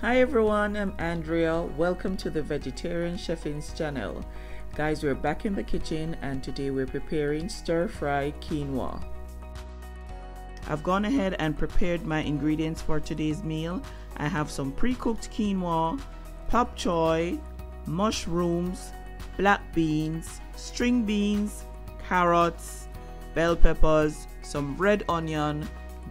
Hi everyone, I'm Andrea. Welcome to the Vegetarian Cheffings channel. Guys, we're back in the kitchen and today we're preparing stir fry quinoa. I've gone ahead and prepared my ingredients for today's meal. I have some pre-cooked quinoa, pak choy, mushrooms, black beans, string beans, carrots, bell peppers, some red onion,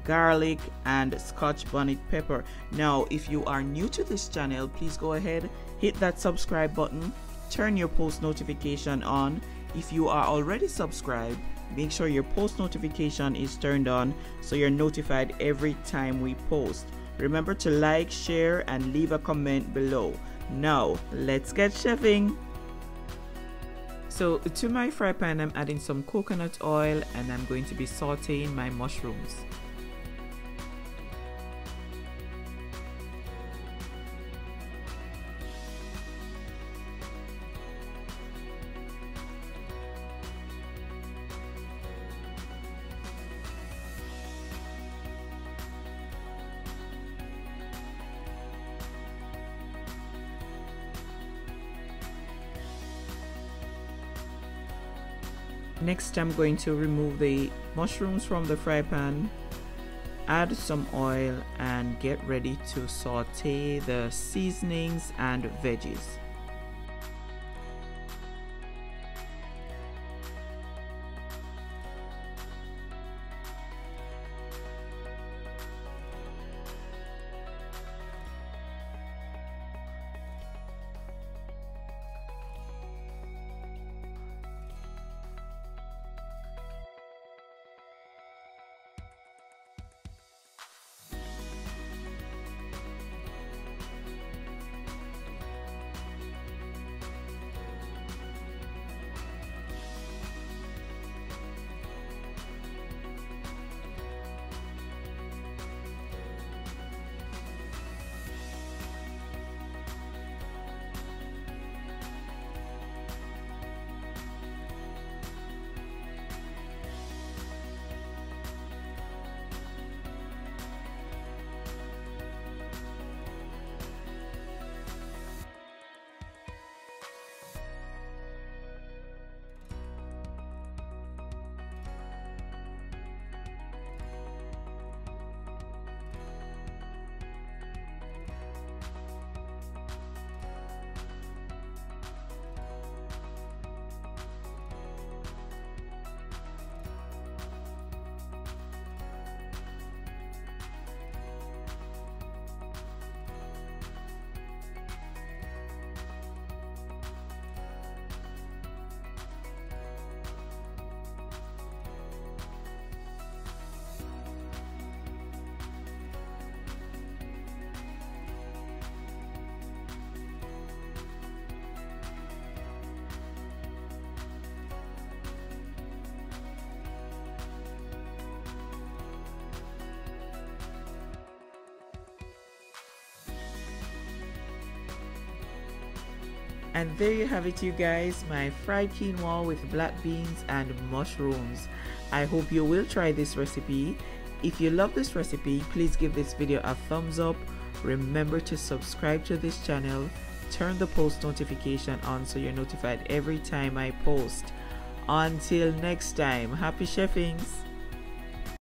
garlic and scotch bonnet pepper. Now if you are new to this channel please go ahead hit that subscribe button turn your post notification on. If you are already subscribed make sure your post notification is turned on so you're notified every time we post. Remember to like share and leave a comment below. Now let's get cheffing so to my fry pan I'm adding some coconut oil and I'm going to be sauteing my mushrooms Next I'm going to remove the mushrooms from the fry pan, add some oil and get ready to saute the seasonings and veggies. And there you have it you guys, my fried quinoa with black beans and mushrooms. I hope you will try this recipe. If you love this recipe, please give this video a thumbs up. Remember to subscribe to this channel. Turn the post notification on so you're notified every time I post. Until next time, happy cheffings!